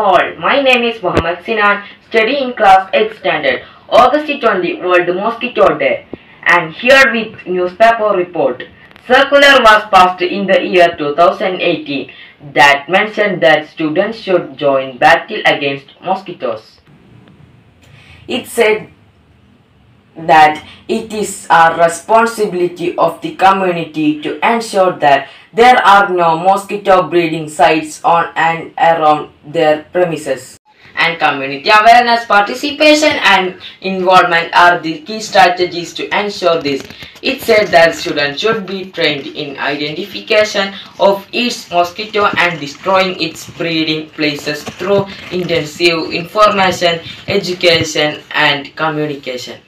all. My name is Muhammad Sinan, studying in class 8 standard, August 20, World Mosquito Day. And here with newspaper report. Circular was passed in the year 2018 that mentioned that students should join battle against mosquitoes. It said that it is a responsibility of the community to ensure that there are no mosquito breeding sites on and around their premises. And community awareness, participation, and involvement are the key strategies to ensure this. It said that students should be trained in identification of each mosquito and destroying its breeding places through intensive information, education, and communication.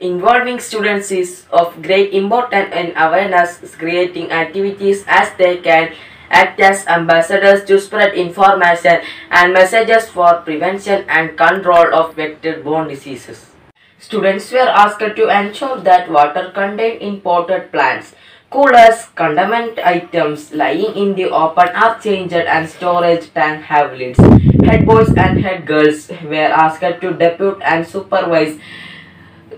Involving students is of great importance in awareness creating activities as they can act as ambassadors to spread information and messages for prevention and control of vector-borne diseases. Students were asked to ensure that water contained in potted plants, coolers, condiment items lying in the open are changed and storage tank have lids. Head boys and head girls were asked to depute and supervise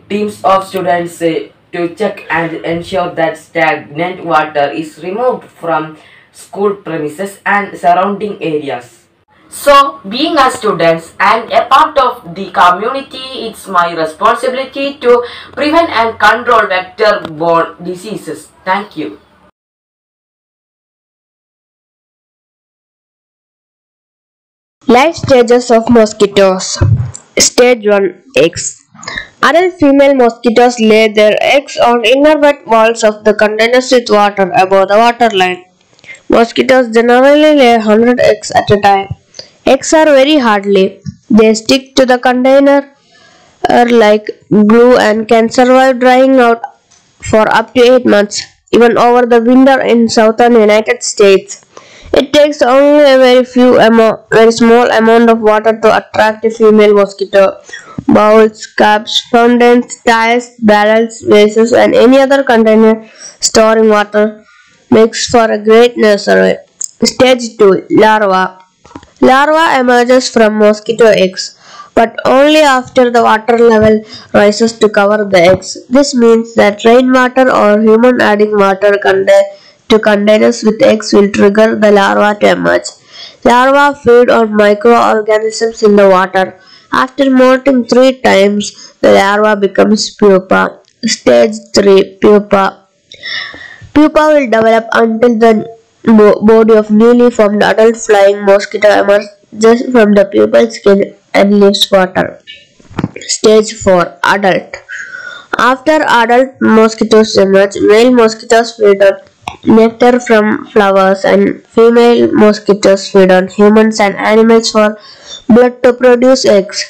teams of students uh, to check and ensure that stagnant water is removed from school premises and surrounding areas. So, being a student and a part of the community, it's my responsibility to prevent and control vector-borne diseases. Thank you. Life stages of mosquitoes. Stage 1 Eggs. Adult female mosquitoes lay their eggs on inner wet walls of the containers with water above the waterline. Mosquitoes generally lay 100 eggs at a time. Eggs are very hardly. They stick to the container are like glue and can survive drying out for up to 8 months, even over the winter in southern United States. It takes only a very few very small amount of water to attract a female mosquito. Bowls, cups, fountains, tiles, barrels, vases, and any other container storing water makes for a great nursery. Stage 2 Larva Larva emerges from mosquito eggs, but only after the water level rises to cover the eggs. This means that rainwater or human adding water to containers with eggs will trigger the larva to emerge. Larvae feed on microorganisms in the water. After molting three times, the larva becomes pupa. Stage 3 Pupa Pupa will develop until the body of newly formed adult flying mosquito emerges from the pupal skin and leaves water. Stage 4 Adult After adult mosquitoes emerge, male mosquitoes feed on nectar from flowers and female mosquitoes feed on humans and animals for blood to produce eggs.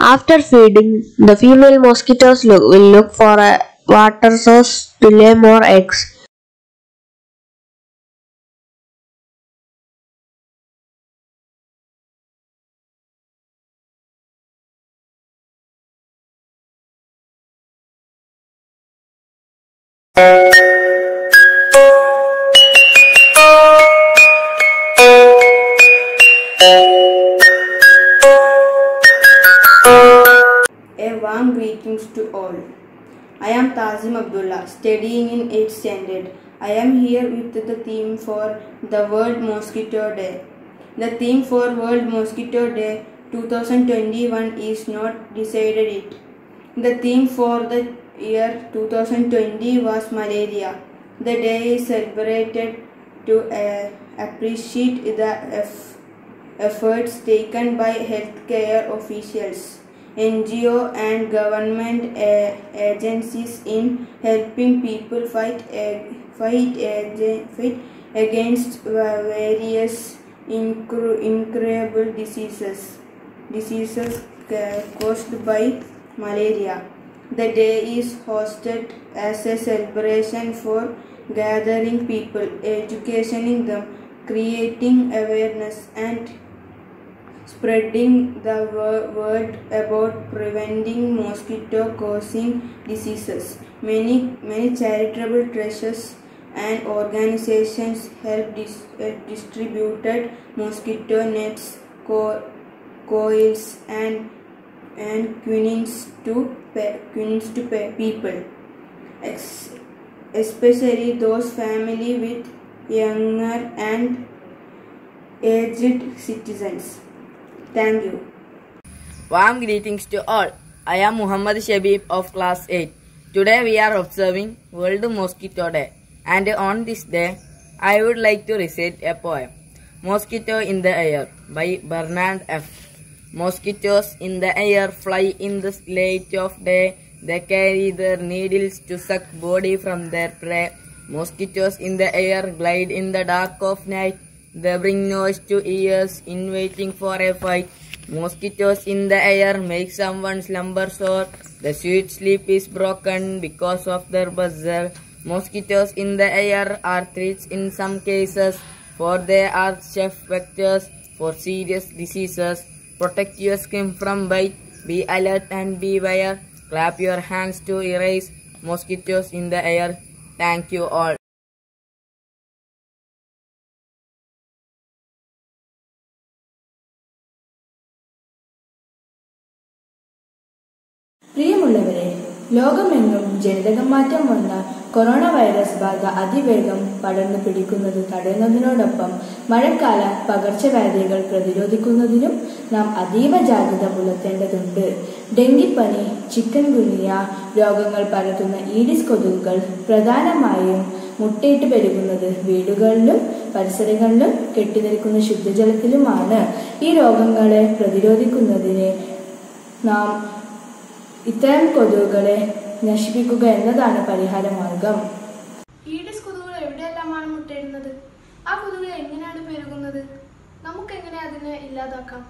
After feeding, the female mosquitoes look, will look for a water source to lay more eggs. To all. I am Tazim Abdullah, studying in 8th standard. I am here with the theme for the World Mosquito Day. The theme for World Mosquito Day 2021 is not decided yet. The theme for the year 2020 was malaria. The day is celebrated to uh, appreciate the eff- efforts taken by healthcare officials, NGO and government uh, agencies in helping people fight uh, fight, fight against various incur- incurable diseases diseases caused by malaria. The day is hosted as a celebration for gathering people, educating them, creating awareness, and spreading the word about preventing mosquito causing diseases. Many, many charitable treasures and organizations help dis- uh, distributed mosquito nets, co- coils, and and quinines to quinines to people, Ex- especially those family with younger and aged citizens. Thank you. Warm greetings to all. I am Muhammad Shabib of class 8. Today we are observing World Mosquito Day and on this day I would like to recite a poem Mosquito in the Air by Bernard F. Mosquitoes in the air fly in the light of day. They carry their needles to suck body from their prey. Mosquitoes in the air glide in the dark of night. They bring noise to ears in waiting for a fight. Mosquitoes in the air make someone slumber sore. The sweet sleep is broken because of their buzzer. Mosquitoes in the air are threats in some cases, for they are chef vectors for serious diseases. Protect your skin from bite. Be alert and beware. Clap your hands to erase mosquitoes in the air. Thank you all. പ്രിയമുള്ളവരെ ലോകമെങ്ങും ജനിതക മാറ്റം വന്ന corona virus ബാധ അതിവേഗം പടർന്നു പിടിക്കുന്നത് തടയുന്നതിനോടൊപ്പം മഴക്കാല പകർച്ചവ്യാധികൾ പ്രതിരോധിക്കുന്നതിനും നാം അതീവ ജാഗ്രത പുലർത്തേണ്ടതുണ്ട്. ഡെങ്കിപ്പനി ചിക്കൻ ഗുനിയ രോഗങ്ങൾ പരത്തുന്ന ഈഡിസ് കൊതുകുകൾ പ്രധാനമായും മുട്ടയിട്ട് പെരുകുന്നത് വീടുകളിലും പരിസരങ്ങളിലും കെട്ടിനിൽക്കുന്ന ശുദ്ധജലത്തിലുമാണ്. ഈ രോഗങ്ങളെ പ്രതിരോധിക്കുന്നതിന് നാം ഇത്തരം കൊതുകുകളെ നശിപ്പിക്കുക എന്നതാണ് പരിഹാര മാർഗം ഈഡിസ് കൊതുകുകൾ എവിടെയെല്ലാമാണ് മുട്ടയിടുന്നത്? ആ കൊതുകുകൾ എങ്ങനെയാണ് പെരുകുന്നത്? നമുക്ക് എങ്ങനെ അതിനെ ഇല്ലാതാക്കാം?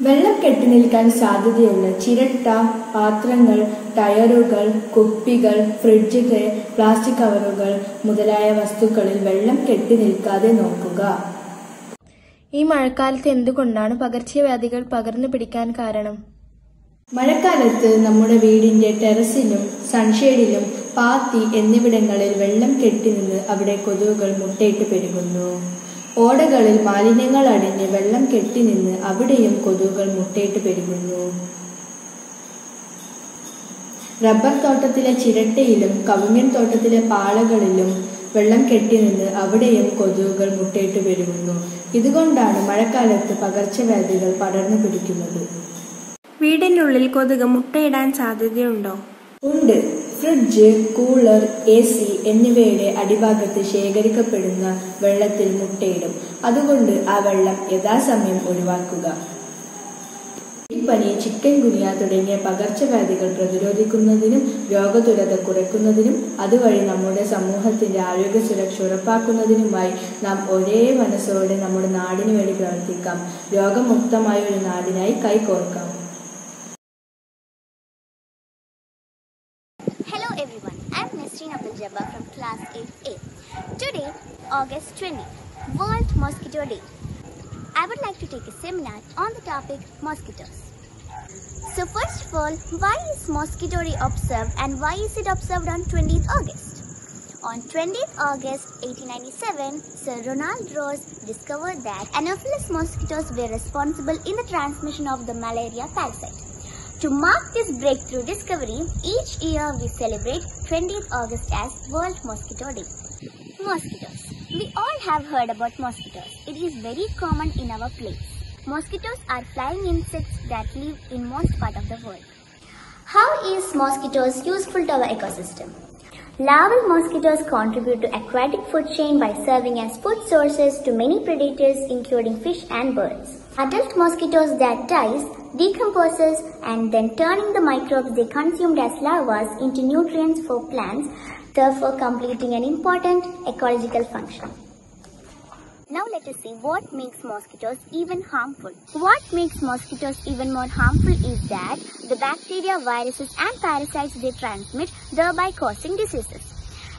വെള്ളം കെട്ടി നിൽക്കാൻ സാധ്യതയുള്ള ചിരട്ട പാത്രങ്ങൾ ടയറുകൾ കുപ്പികൾ ഫ്രിഡ്ജുകൾ പ്ലാസ്റ്റിക് കവറുകൾ മുതലായ വസ്തുക്കളിൽ വെള്ളം കെട്ടി നിൽക്കാതെ നോക്കുക. ഈ മഴക്കാലത്ത് എന്തുകൊണ്ടാണ് പകർച്ചവ്യാധികൾ പകർന്നു പിടിക്കാൻ കാരണം? മഴക്കാലത്ത് നമ്മുടെ വീടിന്റെ ടെറസിലും സൺഷെയ്ഡിലും പാത്തി എന്നിവിടങ്ങളിൽ വെള്ളം കെട്ടിനിന്ന് അവിടെ കൊതുകുകൾ മുട്ടയിട്ട് പെരുകുന്നു. ഓടകളിൽ മാലിന്യങ്ങൾ അടിഞ്ഞ് വെള്ളം കെട്ടിനിന്ന് അവിടെയും കൊതുകുകൾ മുട്ടയിട്ട് പെരുകുന്നു. റബ്ബർ തോട്ടത്തിലെ ചിരട്ടയിലും കവുങ്ങൻ തോട്ടത്തിലെ പാളകളിലും വെള്ളം കെട്ടിനിന്ന് അവിടെയും കൊതുകുകൾ മുട്ടയിട്ട് പെരുകുന്നു. ഇതുകൊണ്ടാണ് മഴക്കാലത്ത് പകർച്ചവ്യാധികൾ പടർന്നു പിടിക്കുന്നത്. വീടിനുള്ളിൽ കൊതുക് മുട്ടയിടാൻ സാധ്യതയുണ്ടോ? ഉണ്ട്. ഫ്രിഡ്ജ് കൂളർ എ സി എന്നിവയുടെ അടിഭാഗത്ത് ശേഖരിക്കപ്പെടുന്ന വെള്ളത്തിൽ മുട്ടയിടും. അതുകൊണ്ട് ആ വെള്ളം യഥാസമയം ഒഴിവാക്കുക. പനി ചിക്കൻ ഗുനിയ തുടങ്ങിയ പകർച്ചവ്യാധികൾ പ്രതിരോധിക്കുന്നതിനും രോഗതുരത കുറയ്ക്കുന്നതിനും അതുവഴി നമ്മുടെ സമൂഹത്തിന്റെ ആരോഗ്യ സുരക്ഷ ഉറപ്പാക്കുന്നതിനുമായി നാം ഒരേ മനസ്സോടെ നമ്മുടെ നാടിനു വേണ്ടി പ്രവർത്തിക്കാം. രോഗമുക്തമായ ഒരു നാടിനായി കൈകോർക്കാം. Jabbar from class 8A. Today, August 20, World Mosquito Day. I would like to take a seminar on the topic mosquitoes. So first of all, why is Mosquito Day observed and why is it observed on 20th August? On 20th August 1897, Sir Ronald Ross discovered that Anopheles mosquitoes were responsible in the transmission of the malaria parasite. To mark this breakthrough discovery, each year we celebrate 20th August as World Mosquito Day. Mosquitoes. We all have heard about mosquitoes. It is very common in our place. Mosquitoes are flying insects that live in most part of the world. How is mosquitoes useful to our ecosystem? Larval mosquitoes contribute to aquatic food chain by serving as food sources to many predators including fish and birds. Adult mosquitoes that dies, decomposes and then turning the microbes they consumed as larvae into nutrients for plants, therefore completing an important ecological function. Now let us see what makes mosquitoes even harmful. What makes mosquitoes even more harmful is that the bacteria, viruses and parasites they transmit thereby causing diseases.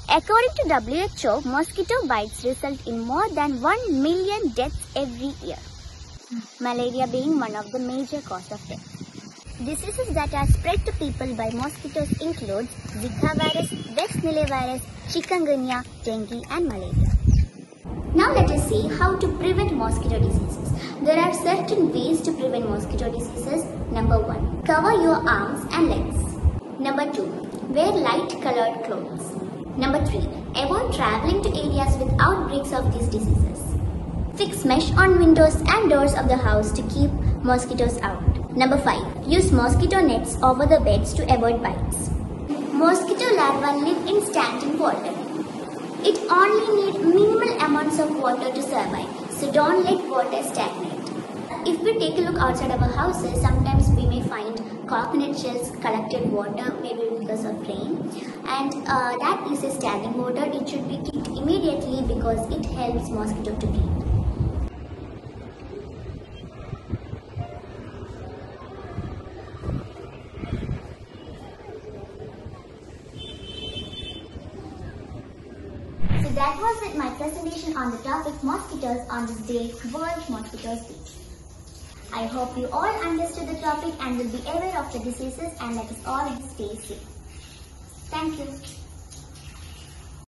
According to WHO, mosquito bites result in more than 1 million deaths every year. Malaria being one of the major cause of death. Diseases that are spread to people by mosquitoes include Zika virus, West Nile virus, chikungunya, dengue and malaria. Now let us see how to prevent mosquito diseases. There are certain ways to prevent mosquito diseases. Number 1. Cover your arms and legs. Number 2. Wear light colored clothes. Number 3. Avoid traveling to areas with outbreaks of these diseases. Fix mesh on windows and doors of the house to keep mosquitoes out. Number 5. Use mosquito nets over the beds to avoid bites. Mosquito larvae live in standing water. It only needs minimal amounts of water to survive, so don't let water stagnate. If we take a look outside our houses, sometimes we may find coconut shells collected water, maybe because of rain, and uh, that is a standing water. It should be kicked immediately because it helps mosquito to breed. So that was it, my presentation on the topic mosquitoes on this day, World Mosquitoes Day. I hope you all understood the topic and will be aware of the diseases and let us all stay safe. Thank you.